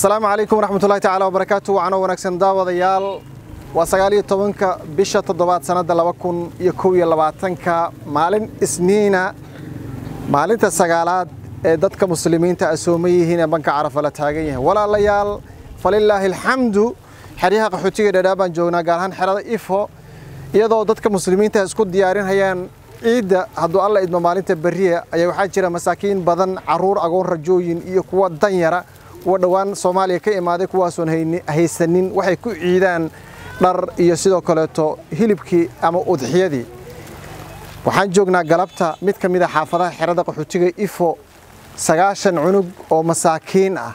asalaamu calaykum waraxmatullahi tacaala wabarakaatu wacano wanaagsan daawadayaal. Waa sagaaliyo tobanka bisha toddobaad sannadda laba kun iyo kow iyo labaatanka maalin isniina maalinta sagaalaad ee dadka muslimiinta asooman yihiin ee banka carafa la taagan yahay. Walaalayaal falilaahi alxamdu xeryaha qaxootiga dhadhaa baan joognaa gaar ahaan xerada ifo iyadoo dadka muslimiinta isku diyaarinhayaan ciidda hadduu alla idmo maalinta berriya ayaa waxaa jira masaakiin badan carruur agoon rajooyin iyo kuwa danyara kuwa dhowaan soomaaliya ka imaaday kuwaasoon haysanin. Waxay ku ciidaan dhar iyo sidoo kaleeto hilibkii ama udxiyadii waxaan joognaa galabta mid ka mid a xaafadaha xerada qaxootiga ifo sagaashan cunug oo masaakiin ah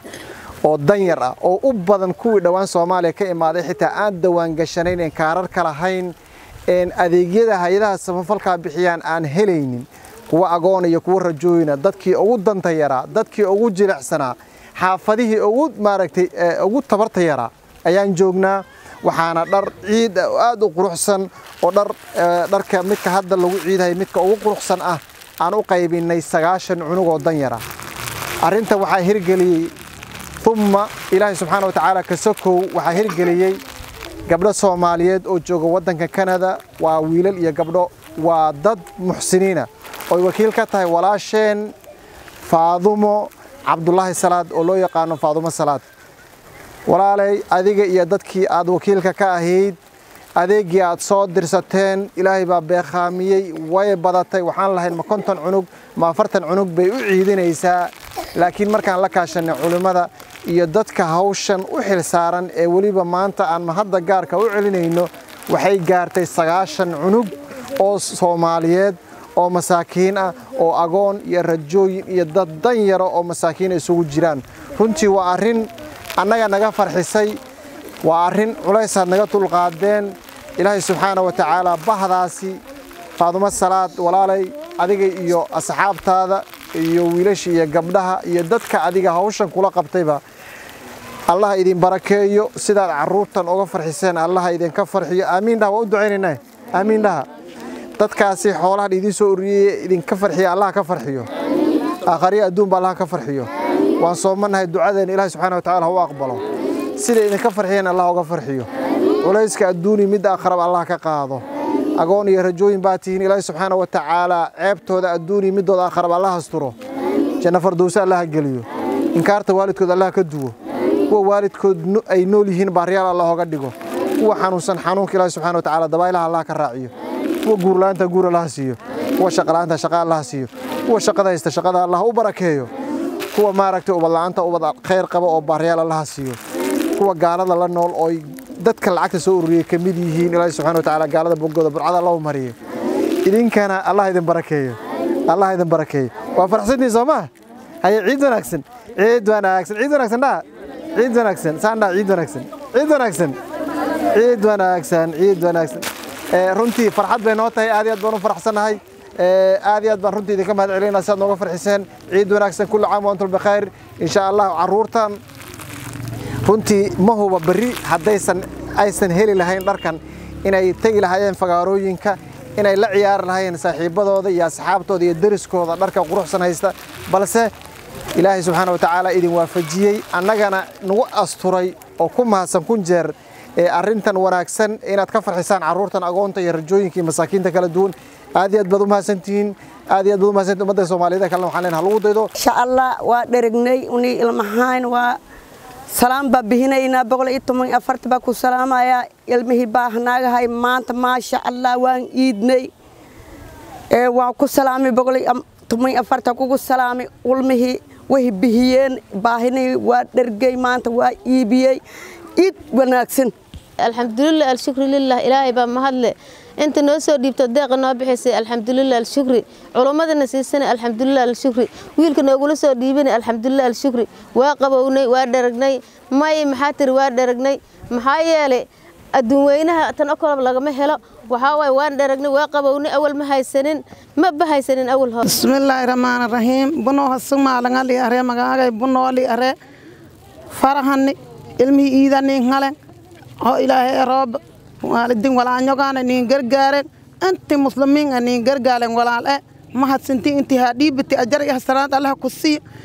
oo danyar ah oo u badan kuwii dhowaan soomaaliya ka imaaday. Xitaa aan dawaangashanayn een kaarar ka lahayn een adeegyada hay'adaha samafalkaa bixiyaan aan helaynin. Kuwa agoona iyo kuwa rajooyina dadkii ugu danta yaraa dadkii ugu jilicsanaa xaafadihii ugu maaragtay ugu tabarta yaraa ayaan joognaa. Waxaana dhar ciid aad u quruxsan oo dhar dharka midka hadda lagu ciidahay midka ugu quruxsan ah aan u qaybinay sagaashan cunug oo danyara arrinta waxaa hirgeliyey umma ilaahay subxaana wa tacaala kasakow waxaa hirgeliyey gabdho soomaaliyeed oo jooga waddanka kanada waa wiilal iyo gabdho waa dad muxsiniina. Ooy wakiil ka tahay walaasheen faadumo cabdulaahi salaad oo loo yaqaano faadumo salaad. Walaalay adiga iyo dadkii aad wakiilka ka ahayd adeeggii aad soo dirsateen ilaahay baa beekhaamiyey way badatay waxaan lahayn ma konton cunug ma afartan cunug bay u ciidinaysaa. Laakiin markaan la kaashanay culimmada iyo dadka hawshan u xil saaran ee weliba maanta aan mahadda gaarka u celinayno waxay gaartay sagaashan cunug oo soomaaliyeed oo masaakiin ah oo agoon iyo rajooyin iyo dad danyara oo masaakiina isugu jiraan. Runtii waa arrin annaga naga farxisay waa arrin culaysaad naga dulqaadeen. Ilaahay subxaana wa tacaala bahdaasi faadumo salaad walaalay adiga iyo asxaabtaada iyo wiilasha iyo gabdhaha iyo dadka adiga hawshan kula qabtayba. Allaha idin barakeeyo sidaad carruurtan uga farxiseen allaha idinka farxiyo. Aamiin dhaha waa u ducaynayna aamiin dhaha dadkaasi xoolahan idiin soo ururiyey idinka farxiya allah ka farxiyo. Aakhariya adduunba allah ka farxiyo. Waan soomannahay ducadeena ilahi subxana wa tacala ha u aqbalo. Sida idinka farxiyeen allah uga farxiyo. Culayska adduuni midda akhrab allah ka qaado. Agoon iyo rajooyin baa tihiin ilaahi subxaana wa tacaala ceebtooda adduuni middooda akhrab allah asturo. Janna fardowse allah geliyo. Inkaarta waalidkood allah ka duwo. Kuwa waalidkood ay nool yihiin baaryaal allah oga dhigo. Kuwa xanuunsan xanuunka ilaahi subxana wa tacala dabaylaha allah ka raaciyo kuwa guurla'aanta guur allaha siiyo kuwa shaqala'aanta shaqa allaha siiyo kuwa shaqada haysta shaqada allah u barakeeyo. Kuwa maaragtay ubadla'aanta ubad khayr qaba oo baaryaal allaha siiyo kuwa gaalada la nool oo dadka lacagta soo ururiyey ka mid yihiin ilaahi subxana wa tacaala gaalada bogooda burcada allahu mariyo. Idinkana allah idin barakeeyo. Allah idin barakeeyo. Waa farxsantiin soo maa haye ciid wanaagsan. Ciid wanaagsan. Ciid wanaagsan dhaa? Ciid wanaagsan. Saan dhaa? Ciid wanaagsan. Ciid wanaagsan. Ciid wanaagsan. Ciid wanaagsan runtii farxad bay noo tahay aad iyo aad baan u faraxsannahay aad iyo aad baan runtii idinka mahad celinaa si aad nooga farxiseen. Ciid wanaagsan kulli caam wa antum insha allah carruurtan runtii ma huba berri haddaysan aysan heli lahayn dharkan. Inay tegi lahaayeen fagaarooyinka inay la ciyaari lahaayeen saaxiibbadooda iyo asxaabtooda iyo deriskooda dharka quruxsan haysta. Balse ilaahay subxaana wa tacaala idin waafajiyey annagana nagu asturay oo ku mahadsan kun jeer. ee arrintan wanaagsan inaad ka farxisaan carruurtan agoonta iyo rajooyinka iyo masaakiinta kala duwan. Aad iyo aad baad u mahadsantihiin aad iyo aad baad u mahadsantihin ummadda soomaaliyeed. Kalena waxaan leenahay lagu daydo. Insha allah waa dheregnay unii ilmahayn waa salaam baa bixinaynaa boqol iyo toban iyo afarta baa ku salaamayaa ilmihii baa hanaagahay maanta maasha allah waan iidnay. Ee waan ku salaamay boqol iyo toban iyo afarta kugu salaamay. Ulmihii way bixiyeen baahinay waa dhergay maanta waa iibiyey. Iid wanaagsan alxamdulilah alshukri lilah ilaahay baa mahadle inta noo soo dhiibto deeqa noo bixisay alxamdulilah alshukri. Culummadana siisanay alxamdulilah alshukri. Wiilka noogula soo dhiibanay alxamdulilah alshukri. Waa qabownay waa dheragnay may maxaa tiri waa dheragnay maxaa yeelay adduun weynaha tan oo kalob lagama helo. Waxaa waaye waan dheragnay waa qabownay. Awal ma haysanin ma haysanin awal hore. Bismillaahi rahmaani rahiim bunoo hasumaalangali are magaagay bunooli are farahani ilmihii iidanii ngalen oo ilaahay roob. Waalidin walaanyogaana niin gargaaren inti muslimiin a niin gargaalen walaal e mahadsinti inti haa dhiibiti ajar iyo hasanaad allaha ku siiyo